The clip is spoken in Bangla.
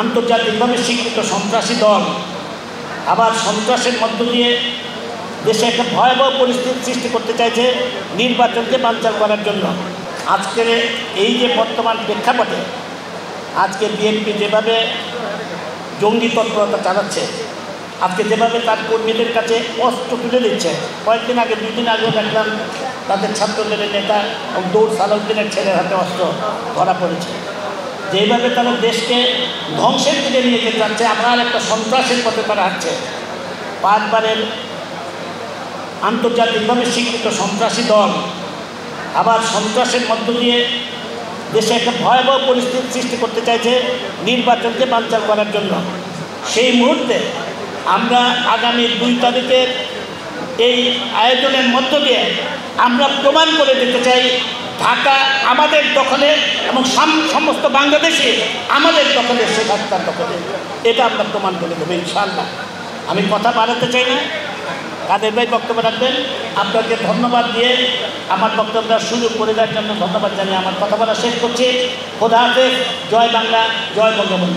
আন্তর্জাতিকভাবে স্বীকৃত সন্ত্রাসী দল। আবার সন্ত্রাসের মধ্য দিয়ে দেশে একটা ভয়াবহ পরিস্থিতি সৃষ্টি করতে চাইছে নির্বাচনকে বানচাল করার জন্য। আজকের এই যে বর্তমান প্রেক্ষাপটে আজকে বিএনপি যেভাবে জঙ্গি তৎপরতা চালাচ্ছে, আজকে যেভাবে তার কর্মীদের কাছে অস্ত্র তুলে দিচ্ছে, কয়েকদিন আগে, দুদিন আগেও দেখলাম তাদের ছাত্রদের নেতা দৌড় সালাউদ্দিনের ছেলের হাতে অস্ত্র ধরা পড়েছে। যেভাবে তারা দেশকে ধ্বংসের দিকে নিয়ে যেতে চাচ্ছে, আমার একটা সন্ত্রাসের পথে তারা হাঁটছে পাঁচবারের আন্তর্জাতিকভাবে স্বীকৃত সন্ত্রাসী দল, আবার সন্ত্রাসের মধ্য দিয়ে দেশে একটা ভয়াবহ পরিস্থিতি সৃষ্টি করতে চাইছে নির্বাচনকে বানচাল করার জন্য। সেই মুহূর্তে আমরা আগামী দুই তারিখের এই আয়োজনের মধ্য দিয়ে আমরা প্রমাণ করে দিতে চাই ঢাকা আমাদের দখলে এবং সমস্ত বাংলাদেশে আমাদের দখলে, সে হাসিনার দখলে। এটা আপনার প্রমাণ করে দেবো ইনশাল্লাহ আমি কথা বাড়াতে চাই না কাদের ভাই বক্তব্য রাখবেন? আপনাকে ধন্যবাদ দিয়ে আমার বক্তব্যটা সুযোগ করে দেওয়ার জন্য ধন্যবাদ জানিয়ে আমার কথা বলা শেষ করছি। খোদা হাফেজ। জয় বাংলা, জয় বঙ্গবন্ধু।